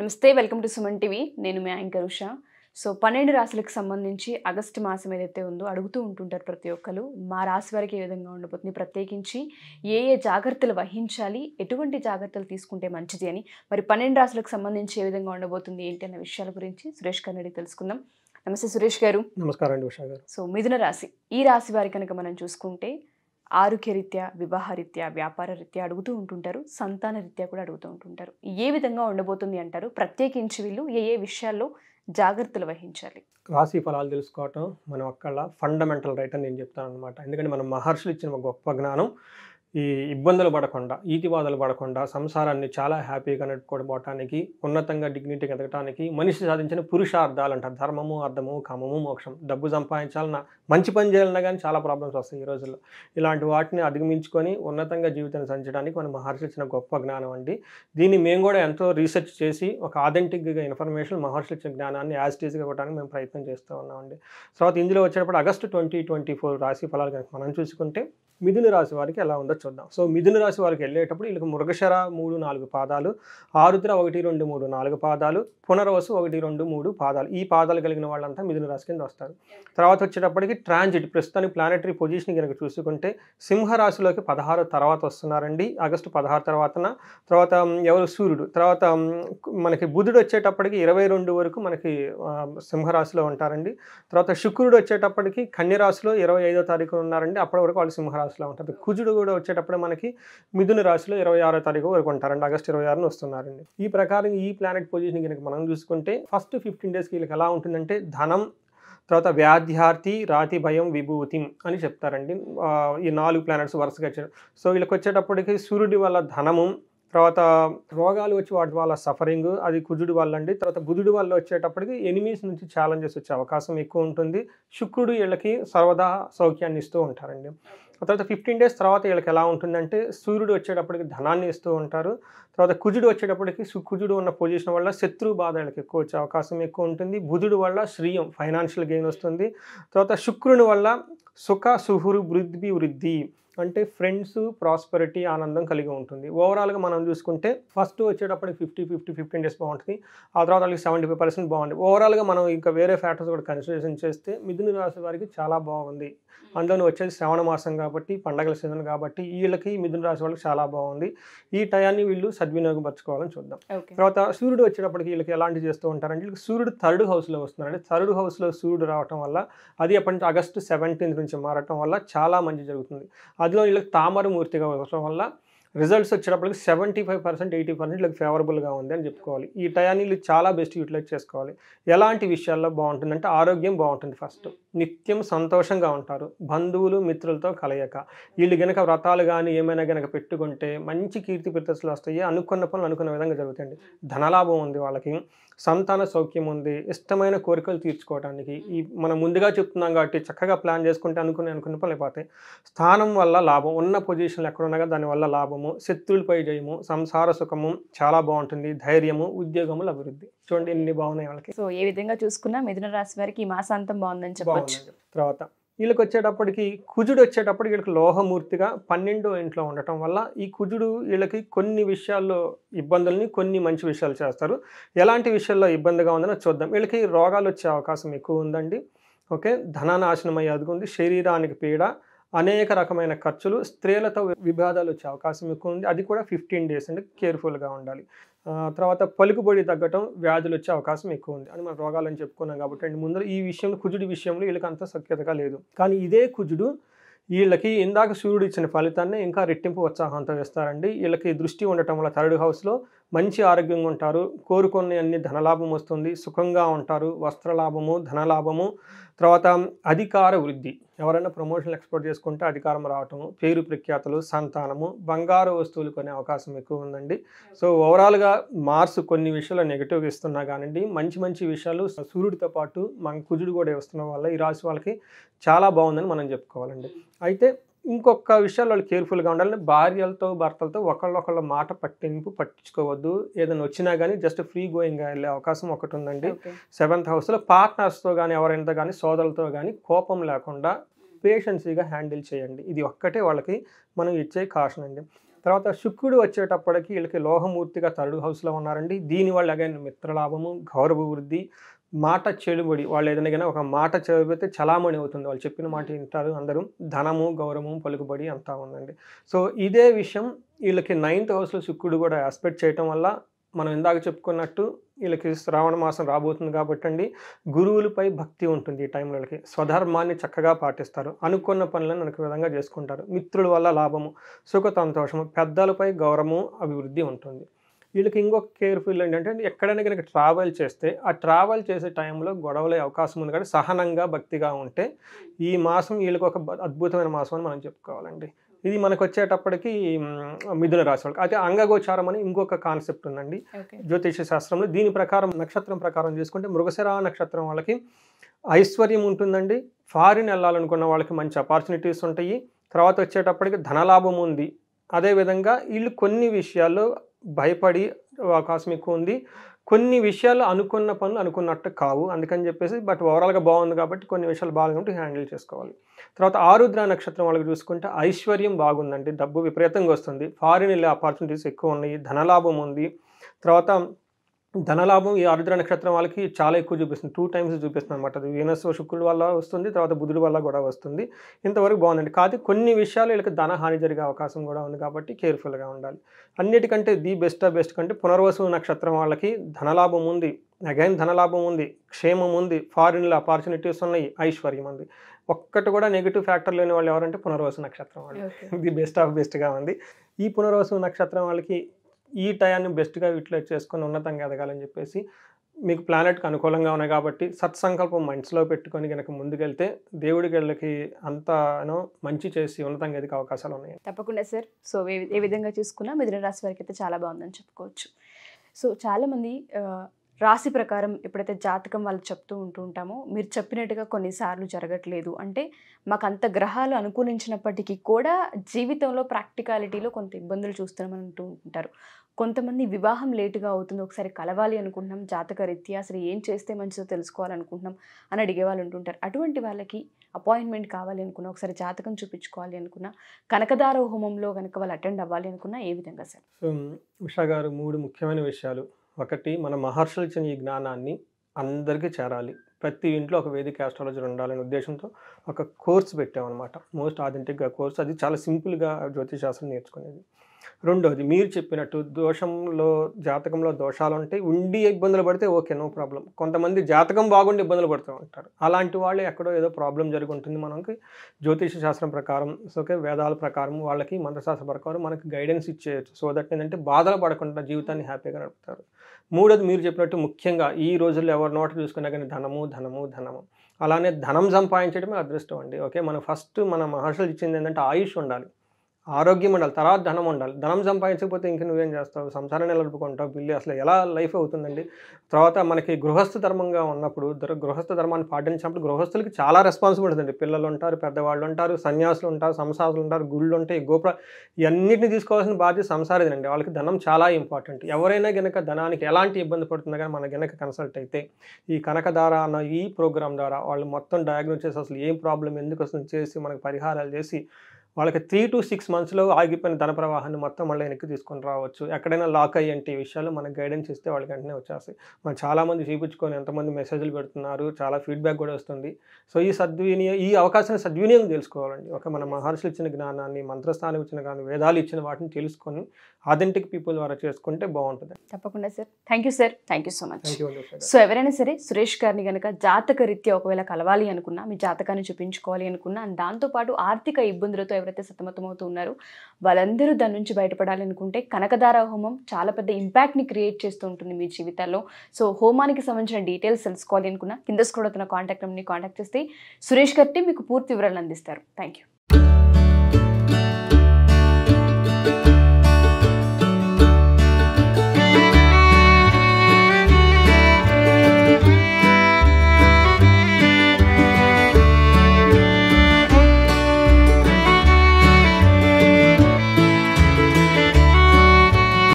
నమస్తే welcome to Suman TV. నేను మీ anchor Usha. So పన్నెండు రాశులకు సంబంధించి ఆగస్టు మాసం ఏదైతే ఉందో అడుగుతూ ఉంటుంటారు ప్రతి ఒక్కరు మా రాశి వారికి ఏ విధంగా ఉండబోతుంది? ప్రత్యేకించి ఏ ఏ జాగ్రత్తలు వహించాలి? ఎటువంటి జాగ్రత్తలు తీసుకుంటే మంచిది అని? మరి పన్నెండు రాశులకు సంబంధించి ఏ విధంగా ఉండబోతుంది? ఏంటి అన్న విషయాల గురించి సురేష్ అడిగి తెలుసుకుందాం. నమస్తే సురేష్ గారు. నమస్కారం అండి ఉషా గారు. సో మిథున రాశి. ఈ రాశి వారి కనుక మనం చూసుకుంటే ఆరోగ్యరీత్యా వివాహ రీత్యా వ్యాపార రీత్యా అడుగుతూ ఉంటుంటారు. సంతాన రీత్యా కూడా అడుగుతూ ఉంటుంటారు. ఏ విధంగా ఉండబోతుంది అంటారు? ప్రత్యేకించి వీళ్ళు ఏ ఏ విషయాల్లో జాగ్రత్తలు వహించాలి? రాశి ఫలాలు తెలుసుకోవటం మనం అక్కడ ఫండమెంటల్ రైట్ అని నేను చెప్తాను అనమాట ఎందుకంటే మనం మహర్షులు ఇచ్చిన ఒక గొప్ప జ్ఞానం. ఈ ఇబ్బందులు పడకుండా ఈతివాదాలు పడకుండా సంసారాన్ని చాలా హ్యాపీగా నెట్టుకోబోటానికి ఉన్నతంగా డిగ్నిటీగా ఎదగటానికి మనిషి సాధించిన పురుషార్థాలు అంటారు ధర్మము అర్థము కామము మోక్షం. డబ్బు సంపాదించాలన్నా మంచి పని చేయాలన్నా కానీ చాలా ప్రాబ్లమ్స్ వస్తాయి ఈ రోజుల్లో. ఇలాంటి వాటిని అధిగమించుకొని ఉన్నతంగా జీవితాన్ని సంచడానికి మన మహర్షులు ఇచ్చిన గొప్ప జ్ఞానం అండి. దీన్ని మేము కూడా ఎంతో రీసెర్చ్ చేసి ఒక ఆథెంటిక్గా ఇన్ఫర్మేషన్ మహర్షులు ఇచ్చిన జ్ఞానాన్ని యాజ్ టీజ్గా ఇవ్వడానికి మేము ప్రయత్నం చేస్తూ ఉన్నామండి తర్వాత ఇందులో వచ్చేటప్పుడు ఆగస్టు ట్వంటీ ట్వంటీ ఫోర్ రాశి ఫలాలు కనుక మనం చూసుకుంటే మిథున రాశి వారికి ఎలా ఉందో చూద్దాం సో మిథున రాశి వారికి వెళ్ళేటప్పుడు వీళ్ళకి మృగశర మూడు నాలుగు పాదాలు ఆరుద్ర ఒకటి రెండు మూడు నాలుగు పాదాలు పునర్వసు ఒకటి రెండు మూడు పాదాలు. ఈ పాదాలు కలిగిన వాళ్ళంతా మిథున రాశి కింద వస్తారు. తర్వాత వచ్చేటప్పటికి ట్రాన్జిట్ ప్రస్తుతానికి ప్లానెటరీ పొజిషన్ కనుక చూసుకుంటే సింహరాశిలోకి పదహారు తర్వాత వస్తున్నారండి. ఆగస్టు పదహారు తర్వాతన. తర్వాత ఎవరు? సూర్యుడు. తర్వాత మనకి బుధుడు వచ్చేటప్పటికి ఇరవై రెండు వరకు మనకి సింహరాశిలో ఉంటారండి. తర్వాత శుక్రుడు వచ్చేటప్పటికి కన్యరాశిలో ఇరవై ఐదో తారీఖు ఉన్నారండి. అప్పటి వరకు వాళ్ళు సింహరాశిలో ఉంటారు. కుజుడు కూడా వచ్చే వచ్చేటప్పుడు మనకి మిథున రాశిలో ఇరవై ఆరో తారీఖు వరకు ఉంటారండి. ఆగస్ట్ ఇరవై ఆరున వస్తున్నారండి. ఈ ప్రకారం ఈ ప్లానెట్ పొజిషన్ కనుక మనం చూసుకుంటే ఫస్ట్ ఫిఫ్టీన్ డేస్కి వీళ్ళకి ఎలా ఉంటుందంటే ధనం తర్వాత వ్యాధ్యార్థి రాతి భయం విభూతి అని చెప్తారండి. ఈ నాలుగు ప్లానెట్స్ వరుసగా వచ్చారు సో వీళ్ళకి వచ్చేటప్పటికి సూర్యుడి వల్ల ధనము తర్వాత రోగాలు వచ్చి వాటి వల్ల సఫరింగ్ అది కుజుడి వల్ల అండి. తర్వాత బుధుడి వల్ల వచ్చేటప్పటికి ఎనిమీస్ నుంచి ఛాలెంజెస్ వచ్చే అవకాశం ఎక్కువ ఉంటుంది. శుక్రుడు వీళ్ళకి సర్వదా సౌఖ్యాన్ని ఇస్తూ ఉంటారండి. తర్వాత ఫిఫ్టీన్ డేస్ తర్వాత వీళ్ళకి ఎలా ఉంటుందంటే సూర్యుడు వచ్చేటప్పటికి ధనాన్ని ఇస్తూ ఉంటారు. తర్వాత కుజుడు వచ్చేటప్పటికి కుజుడు ఉన్న పొజిషన్ వల్ల శత్రు బాధ వీళ్ళకి ఎక్కువ వచ్చే అవకాశం ఎక్కువ ఉంటుంది. బుధుడు వల్ల శ్రీయం ఫైనాన్షియల్ గెయిన్ వస్తుంది. తర్వాత శుక్రుని వల్ల సుఖ సుహురు వృద్ధి వృద్ధి అంటే ఫ్రెండ్స్ ప్రాస్పెరిటీ ఆనందం కలిగి ఉంటుంది. ఓవరాల్గా మనం చూసుకుంటే ఫస్ట్ వచ్చేటప్పటికి ఫిఫ్టీ ఫిఫ్టీ ఫిఫ్టీన్ డేస్ బాగుంటుంది. ఆ తర్వాత వాళ్ళకి సెవెంటీ ఫైవ్ పర్సెంట్ బాగుంది ఓవరాల్గా మనం ఇంకా వేరే ఫ్యాక్టర్స్ కూడా కన్సిడరేషన్ చేస్తే మిథున రాశి వారికి చాలా బాగుంది. అందులో వచ్చేది శ్రావణ మాసం కాబట్టి పండగల సీజన్ కాబట్టి వీళ్ళకి మిథున రాశి వాళ్ళకి చాలా బాగుంది. ఈ టయాన్ని వీళ్ళు సద్వినియోగపరచుకోవాలని చూద్దాం. తర్వాత సూర్యుడు వచ్చేటప్పటికి వీళ్ళకి ఎలాంటి చేస్తూ ఉంటారంటే వీళ్ళకి సూర్యుడు థర్డ్ హౌస్లో వస్తున్నాడు. అంటే థర్డ్ హౌస్లో సూర్యుడు రావటం వల్ల అది ఎప్పటి నుంచి ఆగస్టు సెవెంటీన్త్ నుంచి మారటం వల్ల చాలా మంచి జరుగుతుంది. అదిలో వీళ్ళకి తామరమూర్తిగా ఉండటం వల్ల రిజల్ట్స్ వచ్చేటప్పటికి seventy five percent eighty percent వీళ్ళకి ఫేవరబుల్గా ఉంది అని చెప్పుకోవాలి. ఈ టయాన్ని వీళ్ళు చాలా బెస్ట్ యూటిలైజ్ చేసుకోవాలి. ఎలాంటి విషయాల్లో బాగుంటుందంటే ఆరోగ్యం బాగుంటుంది ఫస్ట్ నిత్యం సంతోషంగా ఉంటారు. బంధువులు మిత్రులతో కలయక. వీళ్ళు గనక వ్రతాలు కానీ ఏమైనా గనక పెట్టుకుంటే మంచి కీర్తి ప్రతిష్టలు వస్తాయి. అనుకున్న పనులు అనుకున్న విధంగా జరుగుతాయండి. ధనలాభం ఉంది వాళ్ళకి. సంతాన సౌఖ్యం ఉంది. ఇష్టమైన కోరికలు తీర్చుకోవడానికి ఈ మనం ముందుగా చెప్తున్నాం కాబట్టి చక్కగా ప్లాన్ చేసుకుంటే అనుకునే అనుకున్న పనులు అయిపోతాయి. స్థానం వల్ల లాభం. ఉన్న పొజిషన్లు ఎక్కడున్నా దానివల్ల లాభము. శత్రువులపై జయము. సంసార సుఖము. చాలా బాగుంటుంది. ధైర్యము. ఉద్యోగముల అభివృద్ధి. చూడండి ఎన్ని బాగున్నాయి వాళ్ళకి. సో ఏ విధంగా చూసుకున్నా మిథున రాశి వారికి ఈ మాసాంతం బాగుందని చెప్పొచ్చు. తర్వాత వీళ్ళకి వచ్చేటప్పటికి కుజుడు వచ్చేటప్పటికి వీళ్ళకి లోహమూర్తిగా పన్నెండో ఇంట్లో ఉండటం వల్ల ఈ కుజుడు వీళ్ళకి కొన్ని విషయాల్లో ఇబ్బందుల్ని కొన్ని మంచి విషయాలు చేస్తారు. ఎలాంటి విషయాల్లో ఇబ్బందిగా ఉందని చూద్దాం. వీళ్ళకి రోగాలు వచ్చే అవకాశం ఎక్కువ ఉందండి. ఓకే? ధనానాశనం అయ్యేది ఉంది. శరీరానికి పీడ అనేక రకమైన ఖర్చులు స్త్రీలతో విభేదాలు వచ్చే అవకాశం ఎక్కువ ఉంది. అది కూడా ఫిఫ్టీన్ డేస్ అండి. కేర్ఫుల్గా ఉండాలి. తర్వాత పలుకుబడి తగ్గటం వ్యాధులు వచ్చే అవకాశం ఎక్కువ ఉంది అని మనం రోగాలని చెప్పుకున్నాం కాబట్టి అండి. ముందర ఈ విషయంలో కుజుడి విషయంలో వీళ్ళకి అంత సఖ్యతగా లేదు కానీ ఇదే కుజుడు వీళ్ళకి ఇందాక సూర్యుడు ఇచ్చిన ఫలితాన్ని ఇంకా రెట్టింపు ఉత్సాహంతో వేస్తారండి. వీళ్ళకి దృష్టి ఉండటం వల్ల థర్డ్ హౌస్లో మంచి ఆరోగ్యంగా ఉంటారు. కోరుకునే అన్ని ధనలాభం వస్తుంది. సుఖంగా ఉంటారు. వస్త్రలాభము ధనలాభము. తర్వాత అధికార వృద్ధి. ఎవరైనా ప్రమోషన్లు ఎక్స్పోర్ట్ చేసుకుంటే అధికారం రావటము పేరు ప్రఖ్యాతలు సంతానము బంగారు వస్తువులు కొనే అవకాశం ఎక్కువ ఉందండి. సో ఓవరాల్గా మార్స్ కొన్ని విషయాలు నెగిటివ్గా ఇస్తున్నా కానివ్వండి మంచి మంచి విషయాలు సూర్యుడితో పాటు మన కుజుడు కూడా వస్తున్న వల్ల ఈ రాశి వాళ్ళకి చాలా బాగుందని మనం చెప్పుకోవాలండి. అయితే ఇంకొక విషయాలు వాళ్ళు కేర్ఫుల్గా ఉండాలి భార్యలతో భర్తలతో ఒకళ్ళొకళ్ళ మాట పట్టింపు పట్టించుకోవద్దు. ఏదైనా వచ్చినా కానీ జస్ట్ ఫ్రీ గోయింగ్గా వెళ్ళే అవకాశం ఒకటి ఉందండి సెవెంత్ హౌస్లో పార్ట్నర్స్తో కానీ ఎవరైనా కానీ సోదరులతో కానీ కోపం లేకుండా పేషెన్సీగా హ్యాండిల్ చేయండి. ఇది ఒక్కటే వాళ్ళకి మనం ఇచ్చే కాషన్ అండి. తర్వాత శుక్రుడు వచ్చేటప్పటికి వీళ్ళకి లోహమూర్తిగా థర్డ్ హౌస్లో ఉన్నారండి. దీనివల్ల అగైన్ మిత్రలాభము గౌరవ వృద్ధి మాట చెడుబడి వాళ్ళు ఏదైనా కానీ ఒక మాట చెడిపోతే చలామణి అవుతుంది. వాళ్ళు చెప్పిన మాట వింటారు అందరూ. ధనము గౌరవము పలుకుబడి అంతా ఉందండి. సో ఇదే విషయం వీళ్ళకి నైన్త్ హౌస్లో శుక్రుడు కూడా ఆస్పెక్ట్ చేయటం వల్ల మనం ఇందాక చెప్పుకున్నట్టు వీళ్ళకి శ్రావణ మాసం రాబోతుంది కాబట్టి అండి గురువులపై భక్తి ఉంటుంది ఈ టైంలో వాళ్ళకి. స్వధర్మాన్ని చక్కగా పాటిస్తారు. అనుకున్న పనులను అనుకు విధంగా చేసుకుంటారు. మిత్రుల వల్ల లాభము సుఖ సంతోషము పెద్దలపై గౌరవము అభివృద్ధి ఉంటుంది. వీళ్ళకి ఇంకొక కేర్ఫుల్ ఏంటంటే ఎక్కడైనా కనుక ట్రావెల్ చేస్తే ఆ ట్రావెల్ చేసే టైంలో గొడవలే అవకాశం ఉంది కానీ సహనంగా భక్తిగా ఉంటే ఈ మాసం వీళ్ళకి ఒక అద్భుతమైన మాసం అని మనం చెప్పుకోవాలండి. ఇది మనకు వచ్చేటప్పటికి మిథున రాశి వాళ్ళకి. అయితే అంగగోచారం అని ఇంకొక కాన్సెప్ట్ ఉందండి. జ్యోతిష శాస్త్రంలో దీని ప్రకారం నక్షత్రం ప్రకారం చూసుకుంటే మృగశిర నక్షత్రం వాళ్ళకి ఐశ్వర్యం ఉంటుందండి. ఫారిన్ వెళ్ళాలనుకున్న వాళ్ళకి మంచి అపార్చునిటీస్ ఉంటాయి. తర్వాత వచ్చేటప్పటికి ధనలాభం ఉంది. అదేవిధంగా వీళ్ళు కొన్ని విషయాల్లో భయపడి అవకాశం ఎక్కువ ఉంది. కొన్ని విషయాలు అనుకున్న పనులు అనుకున్నట్టు కావు. అందుకని చెప్పేసి బట్ ఓవరాల్గా బాగుంది కాబట్టి కొన్ని విషయాలు బాగుంటే హ్యాండిల్ చేసుకోవాలి. తర్వాత ఆరుద్ర నక్షత్రం వాళ్ళకి చూసుకుంటే ఐశ్వర్యం బాగుందండి. డబ్బు విపరీతంగా వస్తుంది. ఫారిన్ వెళ్ళే ఆపర్చునిటీస్ ఎక్కువ ఉన్నాయి. ధనలాభం ఉంది. తర్వాత ధనలాభం ఈ ఆరుద్ర నక్షత్రం వాళ్ళకి చాలా ఎక్కువ చూపిస్తుంది. టూ టైమ్స్ చూపిస్తుంది అనమాట అది వీనస్ శుక్రుడు వల్ల వస్తుంది తర్వాత బుధుడు వల్ల కూడా వస్తుంది. ఇంతవరకు బాగుందండి. కాదు కొన్ని విషయాలు వీళ్ళకి ధన హాని జరిగే అవకాశం కూడా ఉంది కాబట్టి కేర్ఫుల్గా ఉండాలి. అన్నిటికంటే ది బెస్ట్ ఆఫ్ బెస్ట్ కంటే పునర్వసు నక్షత్రం వాళ్ళకి ధనలాభం ఉంది. అగైన్ ధనలాభం ఉంది క్షేమం ఉంది ఫారిన్లో ఆపర్చునిటీస్ ఉన్నాయి ఐశ్వర్యం ఉంది. ఒక్కటి కూడా నెగిటివ్ ఫ్యాక్టర్ లేని వాళ్ళు ఎవరంటే పునర్వసు నక్షత్రం వాళ్ళు. ఇది బెస్ట్ ఆఫ్ బెస్ట్గా ఉంది. ఈ పునర్వసు నక్షత్రం వాళ్ళకి ఈ టయాన్ని బెస్ట్గా యూటిలైజ్ చేసుకొని ఉన్నతంగా ఎదగాలని చెప్పేసి మీకు ప్లానెట్కి అనుకూలంగా ఉన్నాయి కాబట్టి సత్సంకల్పం మనసులో పెట్టుకొని కనుక ముందుకెళ్తే దేవుడికి వీళ్ళకి అంతనో మంచి చేసి ఉన్నతంగా ఎదిగే అవకాశాలు ఉన్నాయి. తప్పకుండా సార్. సో ఏ విధంగా చూసుకున్నా మిథున రాశి వారికి అయితే చాలా బాగుందని చెప్పుకోవచ్చు. సో చాలామంది రాశి ప్రకారం ఎప్పుడైతే జాతకం వాళ్ళు చెప్తూ ఉంటూ ఉంటామో మీరు చెప్పినట్టుగా కొన్నిసార్లు జరగట్లేదు. అంటే మాకు అంత గ్రహాలు అనుకూలించినప్పటికీ కూడా జీవితంలో ప్రాక్టికాలిటీలో కొంత ఇబ్బందులు చూస్తున్నామని అంటూ ఉంటారు. కొంతమంది వివాహం లేటుగా అవుతుంది ఒకసారి కలవాలి అనుకుంటున్నాం జాతక రీత్యా అసలు ఏం చేస్తే మంచిదో తెలుసుకోవాలనుకుంటున్నాం అని అడిగే వాళ్ళు ఉంటుంటారు అటువంటి వాళ్ళకి అపాయింట్మెంట్ కావాలి అనుకున్నా ఒకసారి జాతకం చూపించుకోవాలి అనుకున్నా కనకదార హోమంలో కనుక వాళ్ళు అటెండ్ అవ్వాలి అనుకున్నా ఏ విధంగా సార్? ఉషా గారు మూడు ముఖ్యమైన విషయాలు. ఒకటి మన మహర్షులు ఇచ్చిన ఈ జ్ఞానాన్ని అందరికీ చేరాలి. ప్రతి ఇంట్లో ఒక వేదిక ఆస్ట్రాలజర్ ఉండాలనే ఉద్దేశంతో ఒక కోర్స్ పెట్టామన్నమాట. మోస్ట్ ఆథెంటిక్గా కోర్స్. అది చాలా సింపుల్గా జ్యోతిశాస్త్రం నేర్చుకునేది. రెండోది మీరు చెప్పినట్టు దోషంలో జాతకంలో దోషాలు ఉంటాయి ఉండి ఇబ్బందులు పడితే ఓకే నో ప్రాబ్లం. కొంతమంది జాతకం బాగుండి ఇబ్బందులు పడుతూ ఉంటారు. అలాంటి వాళ్ళు ఎక్కడో ఏదో ప్రాబ్లం జరిగి ఉంటుంది మనకి. జ్యోతిష శాస్త్రం ప్రకారం ఓకే వేదాల ప్రకారం వాళ్ళకి మంత్రశాస్త్ర ప్రకారం మనకి గైడెన్స్ ఇచ్చేయచ్చు. సో దట్ ఏంటంటే బాధలు పడకుండా జీవితాన్ని హ్యాపీగా నడుపుతారు. మూడోది మీరు చెప్పినట్టు ముఖ్యంగా ఈ రోజుల్లో ఎవరి నోట చూసుకున్నా కానీ ధనము ధనము ధనము. అలానే ధనం సంపాదించడమే అదృష్టం అండి. ఓకే మనం ఫస్ట్ మన మహర్షులు ఇచ్చింది ఏంటంటే ఆయుష్ ఉండాలి. ఆరోగ్యం ఉండాలి తర్వాత ధనం ఉండాలి. ధనం సంపాదించకపోతే ఇంక నువ్వేం చేస్తావు? సంసారాన్ని నిలబడుకుంటావు బిల్లు అసలు ఎలా లైఫ్ అవుతుందండి? తర్వాత మనకి గృహస్థ ధర్మంగా ఉన్నప్పుడు గృహస్థ ధర్మాన్ని పాటించినప్పుడు గృహస్థులకి చాలా రెస్పాన్సిబిలిటీ ఉంది పిల్లలు ఉంటారు పెద్దవాళ్ళు ఉంటారు సన్యాసులు ఉంటారు సంసాసులు ఉంటారు గుళ్ళు ఉంటాయి గోపుర ఇవన్నిటిని తీసుకోవాల్సిన బాధ్యత సంసారదేనండి వాళ్ళకి ధనం చాలా ఇంపార్టెంట్ ఎవరైనా గనక ధనానికి ఎలాంటి ఇబ్బంది పడుతుందో కానీ మన గనక కన్సల్ట్ అయితే ఈ కనకధార అన్న ఈ ప్రోగ్రామ్ ద్వారా వాళ్ళు మొత్తం డయాగ్నోస్ చేసి అసలు ఏం ప్రాబ్లం ఎందుకు వస్తుంది చేసి మనకి పరిహారాలు చేసి వాళ్ళకి త్రీ టు సిక్స్ మంత్స్లో ఆగిపోయిన ధన ప్రవాహాన్ని మొత్తం మళ్ళీ వెనక్కి తీసుకొని రావచ్చు. ఎక్కడైనా లాక్ అయ్యేంటి విషయాలు మనకు గైడెన్స్ ఇస్తే వాళ్ళకి వెంటనే వచ్చేస్తాయి. మనం చాలామంది చూపించుకొని ఎంతమంది మెసేజ్లు పెడుతున్నారు చాలా ఫీడ్బ్యాక్ కూడా వస్తుంది. సో ఈ సద్వినియోగం ఈ అవకాశాన్ని సద్వినియోగం తెలుసుకోవాలండి. ఒక మన మహర్షులు ఇచ్చిన జ్ఞానాన్ని మంత్రస్థానం ఇచ్చిన జ్ఞానం వేదాలు ఇచ్చిన వాటిని తెలుసుకొని ఆథెంటిక్ పీపుల్ ద్వారా చేసుకుంటే బాగుంటుంది. తప్పకుండా sir. Thank you sir thank you so much so ఎవరైనా సరే సురేష్ గారిని కనుక జాతక రీత్యా ఒకవేళ కలవాలి అనుకున్నా మీ జాతకాన్ని చూపించుకోవాలి అనుకున్నా దాంతోపాటు ఆర్థిక ఇబ్బందులతో ఎవరైతే సతమతమవుతూ ఉన్నారో వాళ్ళందరూ దాని నుంచి బయటపడాలనుకుంటే కనకదార హోమం చాలా పెద్ద ఇంపాక్ట్ని క్రియేట్ చేస్తూ ఉంటుంది మీ జీవితాల్లో. సో హోమానికి సంబంధించిన డీటెయిల్స్ తెలుసుకోవాలి అనుకున్నా కింద స్క్రోల్ కాంటాక్ట్ నెంబర్ని కాంటాక్ట్ చేస్తే సురేష్ గారి మీకు పూర్తి వివరాలు అందిస్తారు. Thank you